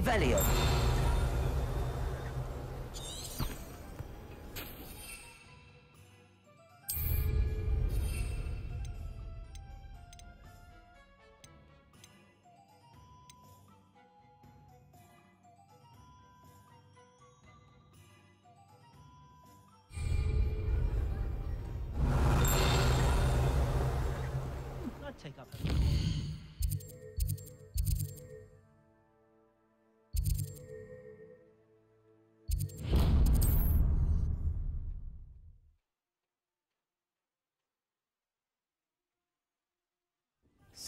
Revelio.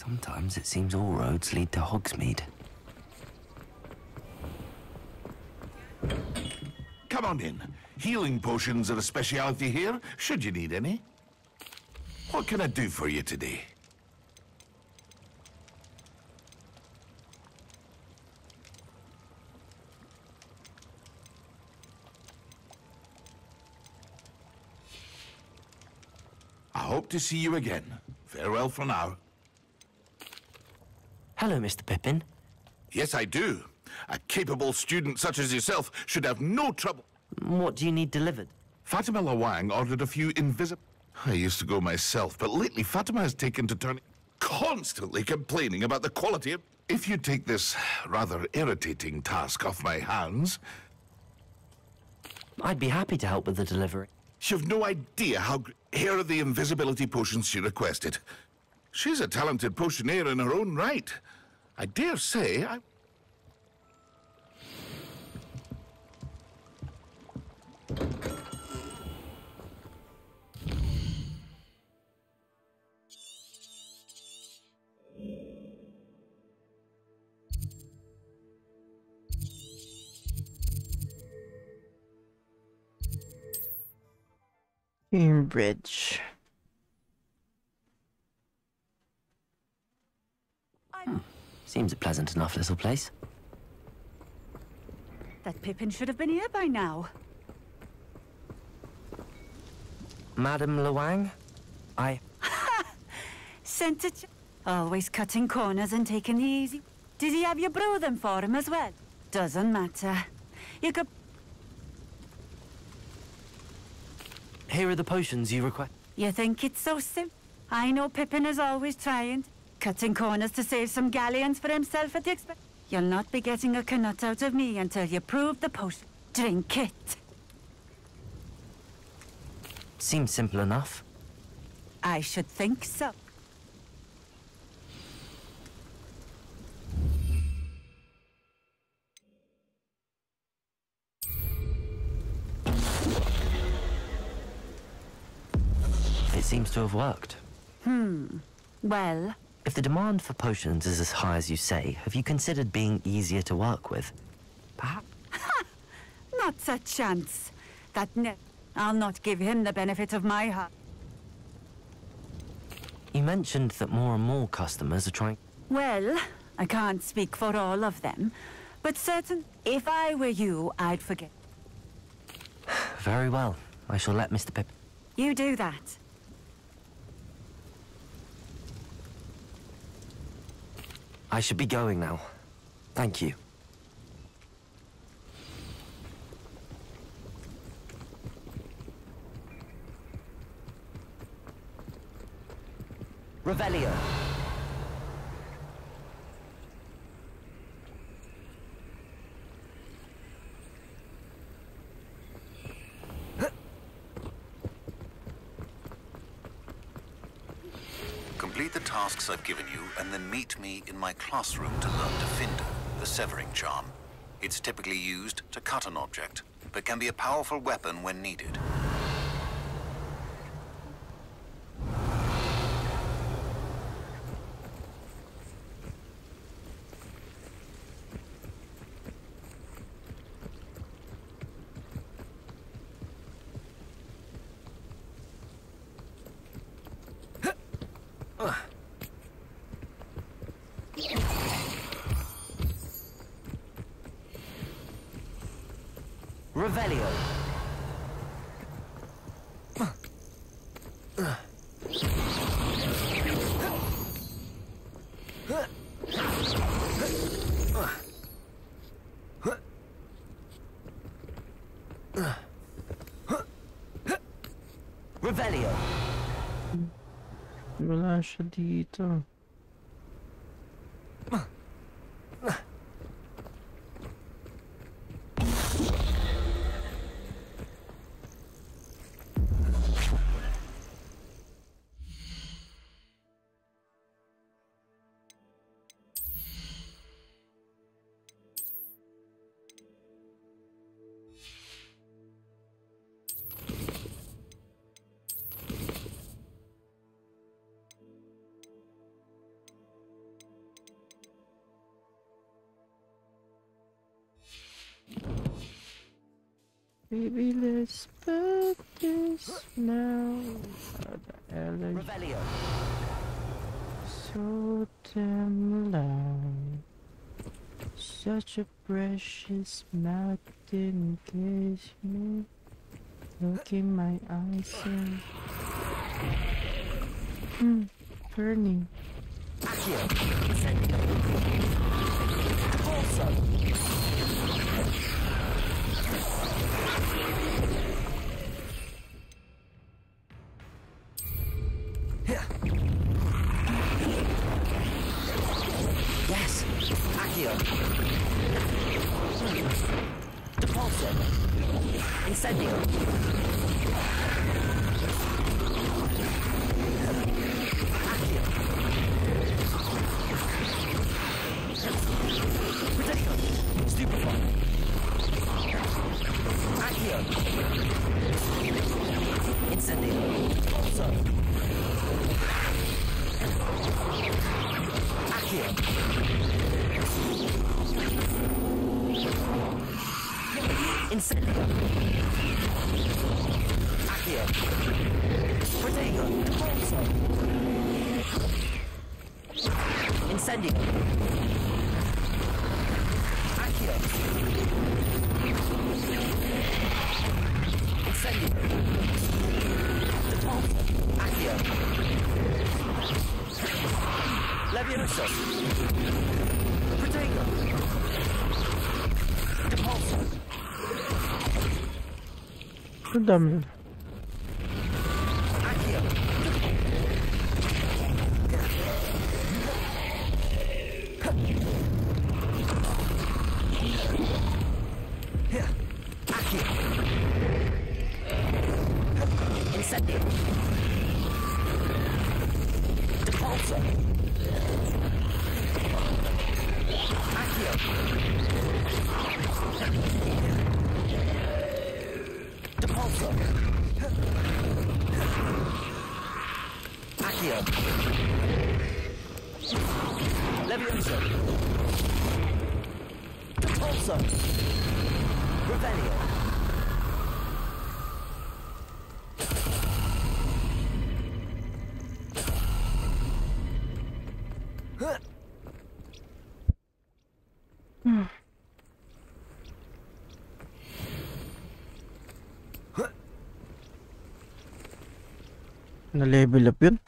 Sometimes it seems all roads lead to Hogsmeade. Come on in. Healing potions are a speciality here, should you need any. What can I do for you today? I hope to see you again. Farewell for now. Hello, Mr. Pippin. Yes, I do. A capable student such as yourself should have no trouble. What do you need delivered? Fatima Lawang ordered a few invisible. I used to go myself, but lately Fatima has taken to turning constantly complaining about the quality of. If you take this rather irritating task off my hands, I'd be happy to help with the delivery. you've no idea how. Here are the invisibility potions she requested. She's a talented potioneer in her own right. I dare say I. Keenbridge. Seems a pleasant enough little place. That Pippin should have been here by now. Madam Lawang? I... Sent ch- Always cutting corners and taking the easy. Did he have you brew them for him as well? Doesn't matter. You could. Here are the potions you request. You think it's so simple? I know Pippin is always trying, cutting corners to save some galleons for himself at the expense. You'll not be getting a Knut out of me until you prove the potion. Drink it. Seems simple enough. I should think so. It seems to have worked. Hmm. Well, If the demand for potions is as high as you say, have you considered being easier to work with? Perhaps. not a chance. That ne- I'll not give him the benefit of my heart. You mentioned that more and more customers are trying. Well, I can't speak for all of them, but certain. If I were you, I'd forget. Very well. I shall let Mr. Pip. You do that. I should be going now. Thank you. Revelio. I've given you, and then meet me in my classroom to learn Diffindo, the severing charm. It's typically used to cut an object, but can be a powerful weapon when needed. شديدة Baby, let's put this now. So damn loud. Such a precious mouth didn't kiss me. Look in my eyes and. Hmm, burning. Accio. Incendio. Corso. Yes. Levioso. Protego. Depulso. Na level up yun?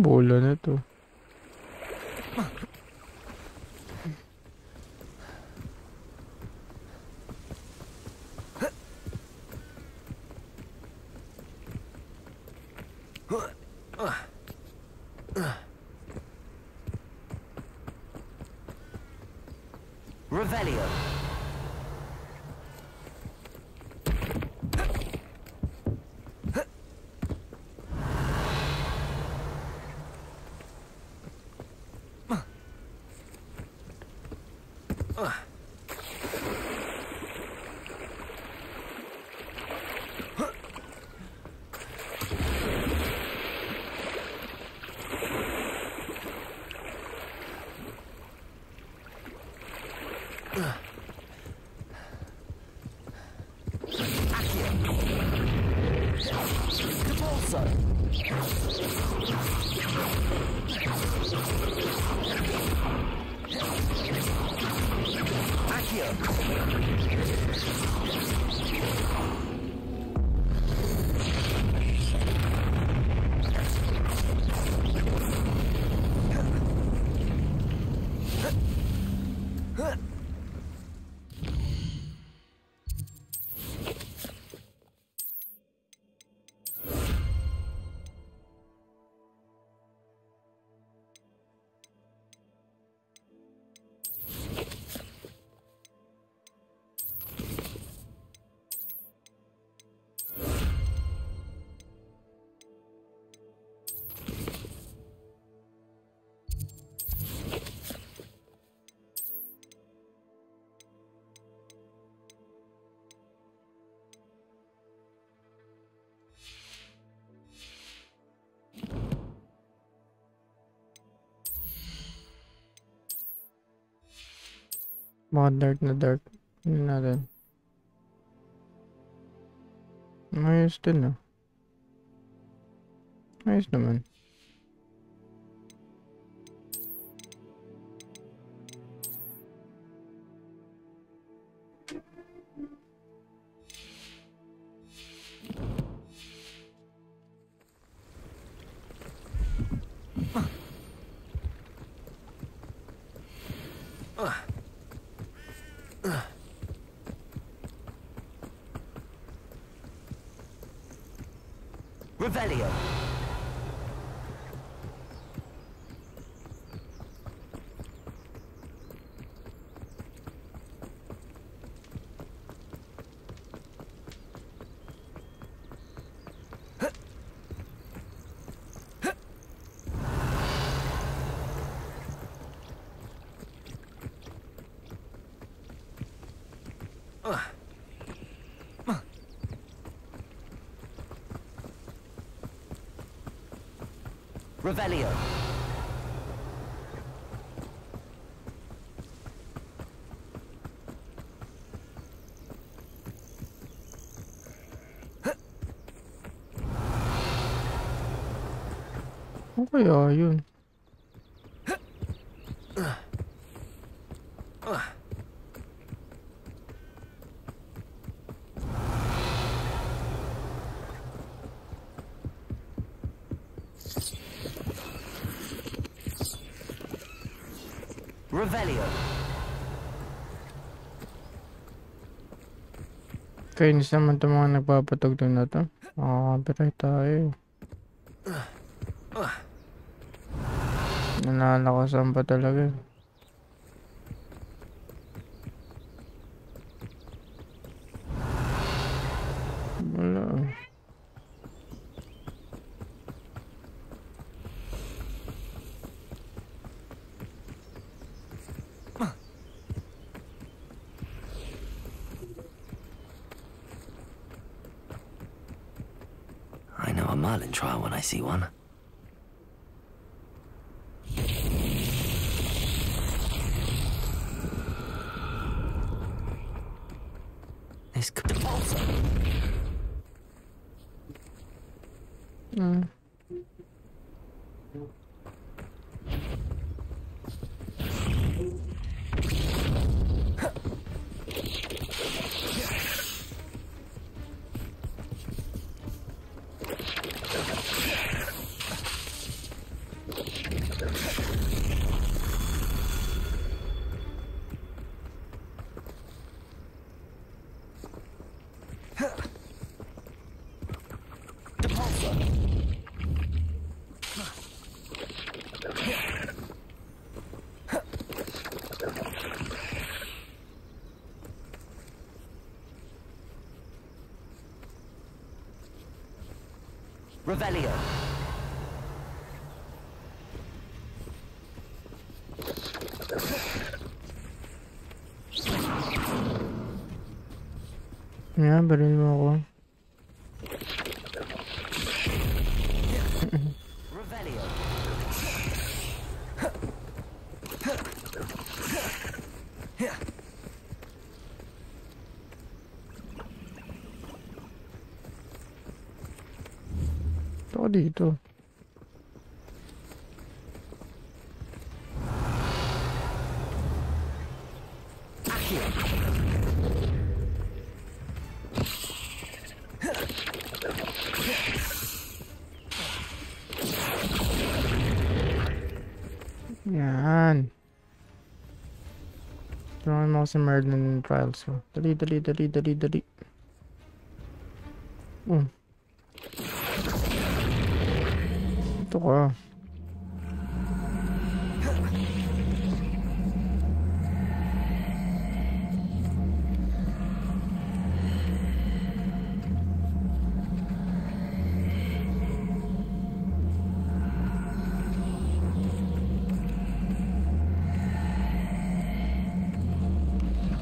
बोलो ना तो। Back here. Mga dark na dark. Yun natin. Ayos din ah. Ayos naman. Revelio. Ano kaya yun? Kainis naman itong mga nagpapatog doon na ito. Makakabirah tayo. Nanala ko saan ba talaga. A trial when I see one. Revelio. Yeah, but it's more. Yan. Tulungan mo ako si Merlin trials ko. Dali, dali, dali, dali, dali. Oh. Ito ka.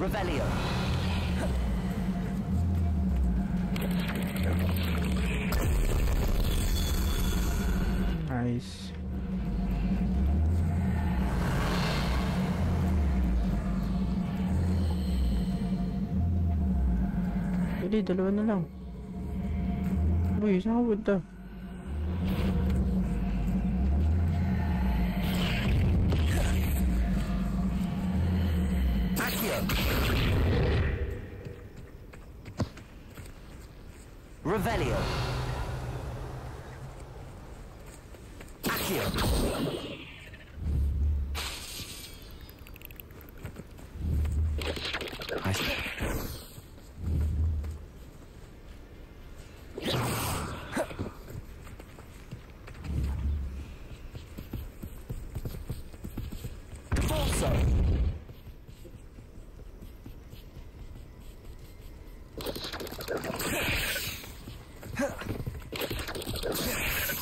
Revelio. Nice. Dali, dalawa na lang. Uy, saan ka punta? Revelio. Accio. I s- Forza.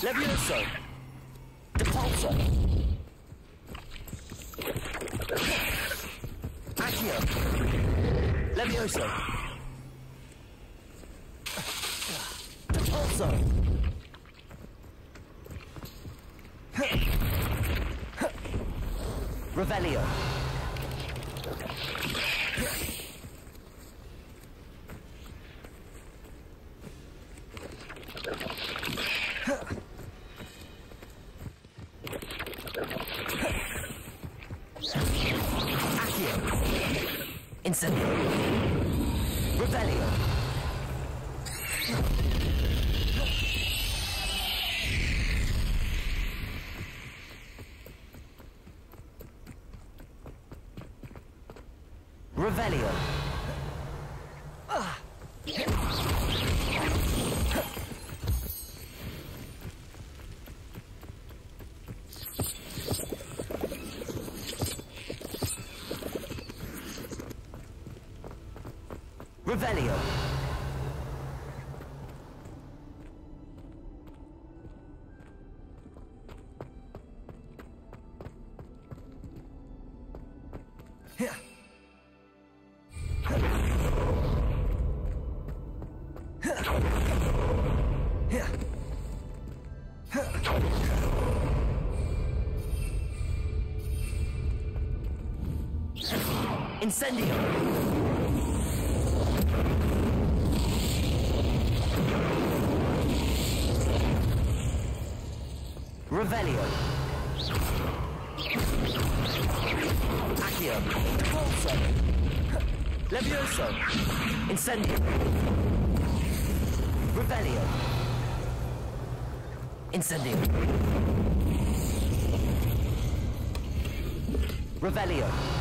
Levioso. Depulso. Accio. Levioso. Depulso. Revelio. Revelio. Incendio. Revelio. Accio. Pulso. Levioso. Incendio. Revelio. Incendio. Revelio.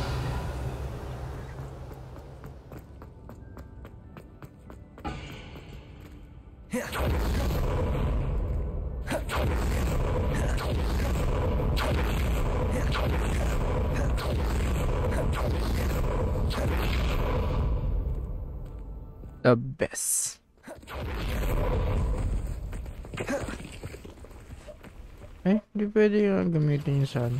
Pwede yung gamitin yung sun.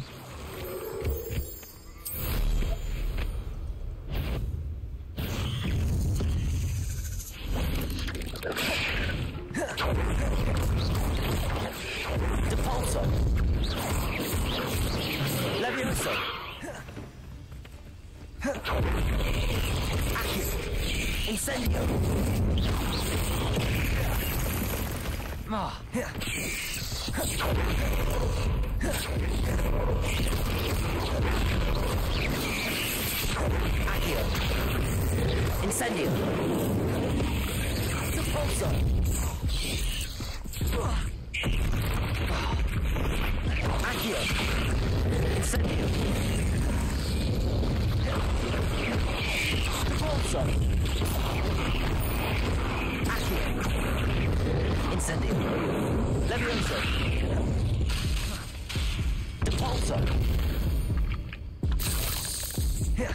Yeah.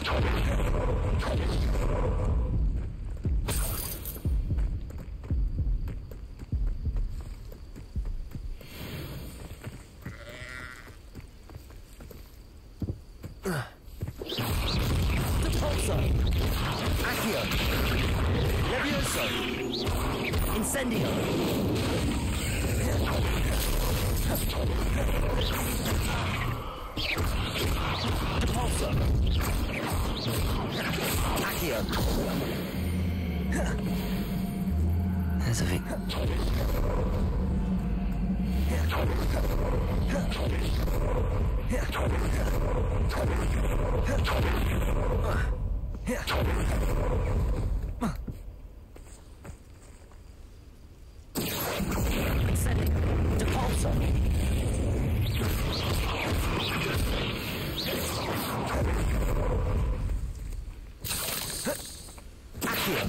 Accio!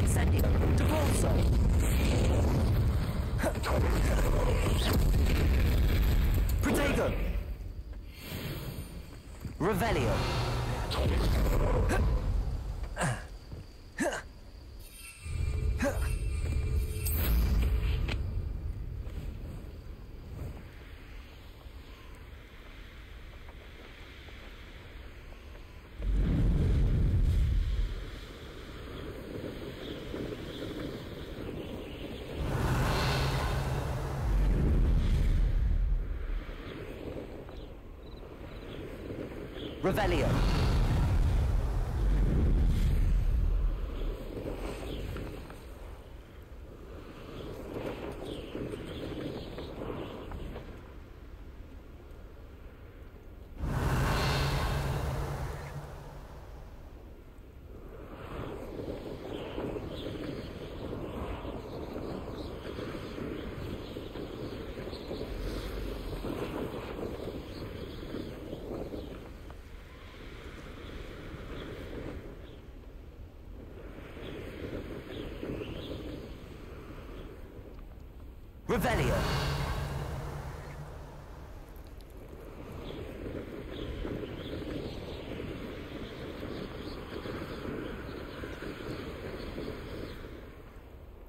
Incendio! Repulsor! Protego! Revelio! Revelio! Revelio!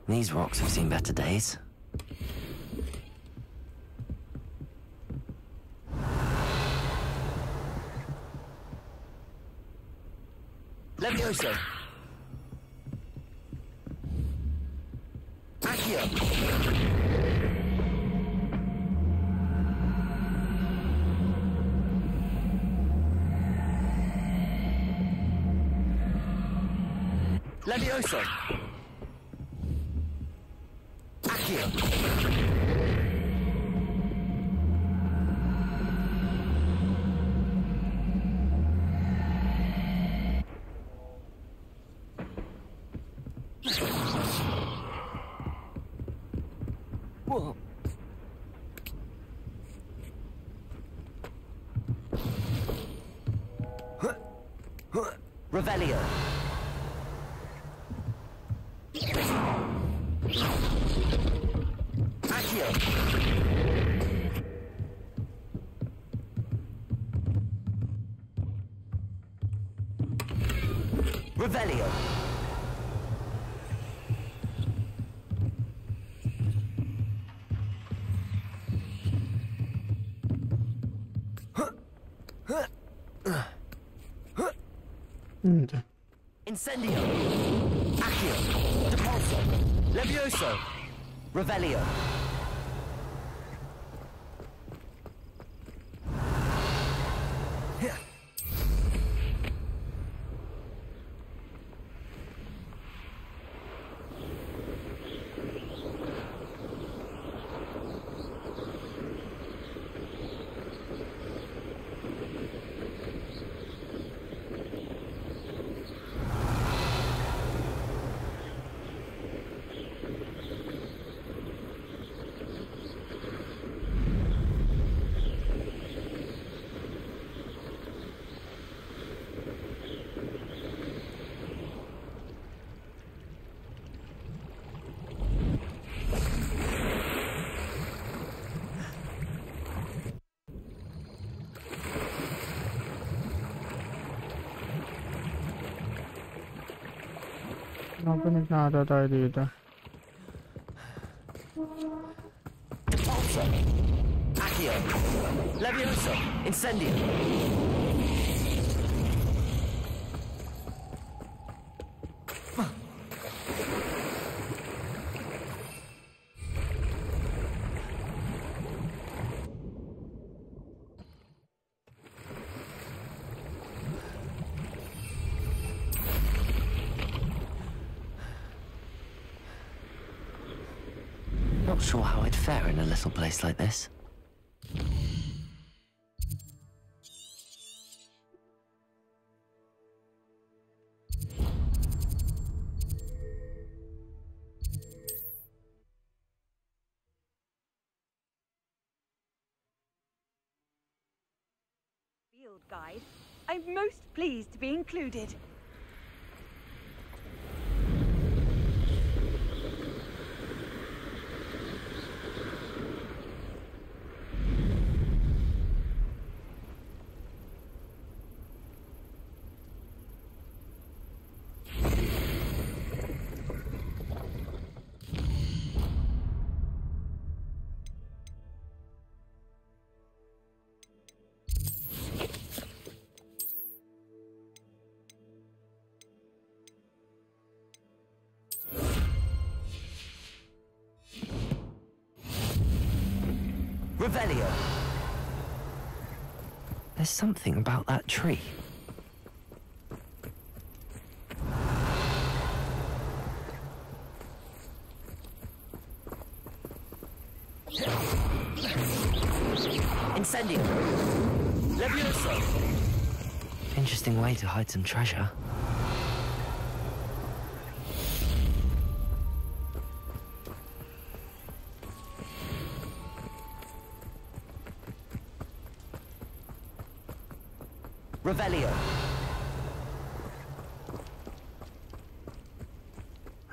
These rocks have seen better days. Levioso! Levioso! Accio! Revelio. Hindi. Incendio. Accio. Depulso. Revelio. Napanik na ata tayo dito. Pulsar. Accio. Levioso. Incendio. Sure how I'd fare in a little place like this. Field guide. I'm most pleased to be included. Revelio. There's something about that tree. Incendio. Levioso. Interesting way to hide some treasure.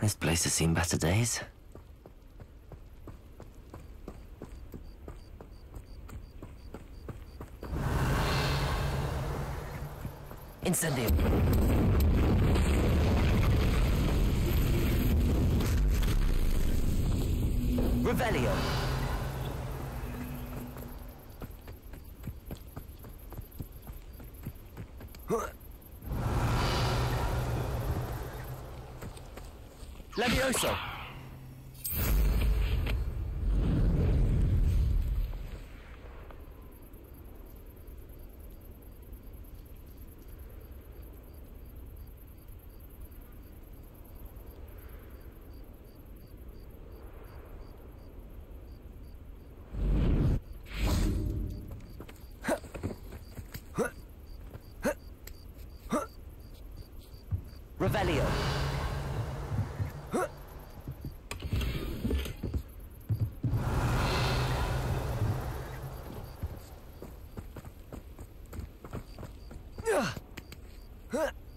This place has seen better days. Incendio. Revelio. Levioso. Revelio. Accio.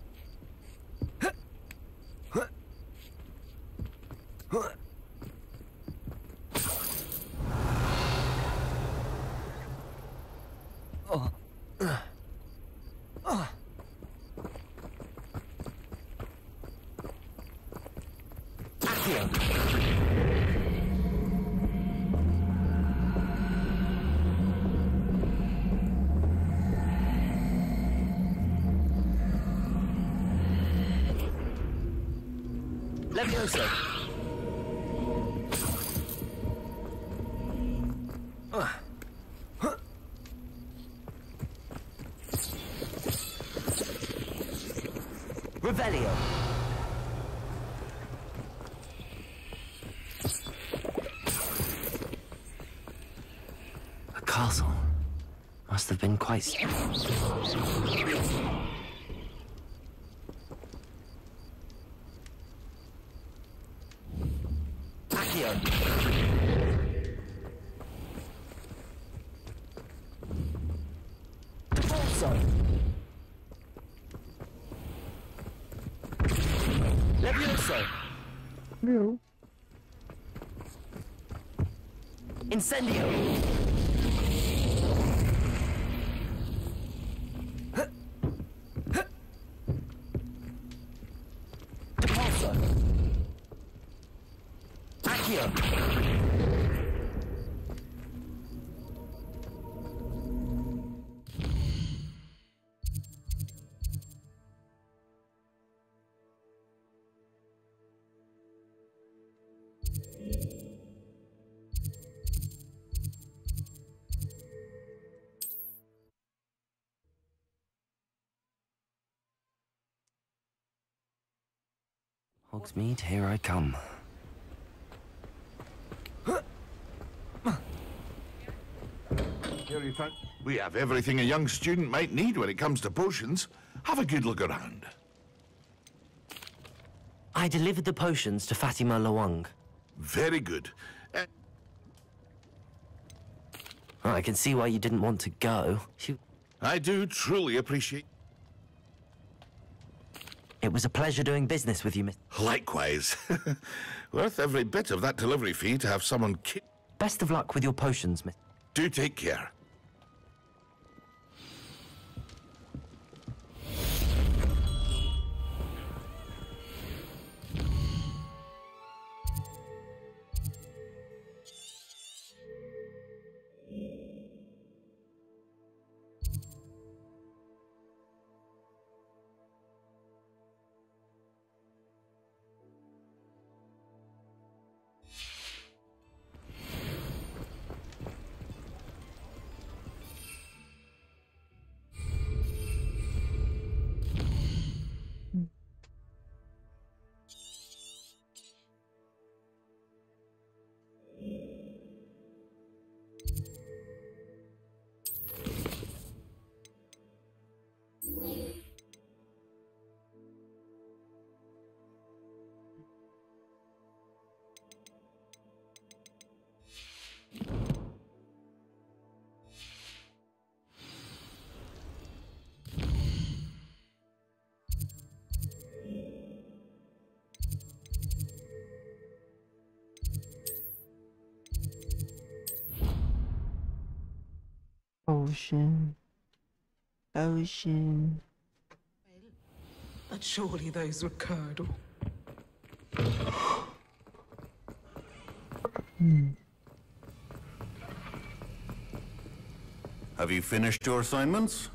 Revelio. A castle. Must have been quite. Accio. Incendio. Hogsmeade, here I come. Here you find. We have everything a young student might need when it comes to potions. Have a good look around. I delivered the potions to Fatima Lawang. Very good. Uh, I can see why you didn't want to go. She... I do truly appreciate. It was a pleasure doing business with you, Miss. Likewise. Worth every bit of that delivery fee to have someone ki- Best of luck with your potions, Miss. Do take care. Ocean. Ocean. But surely those were curdle. Hmm. Have you finished your assignments?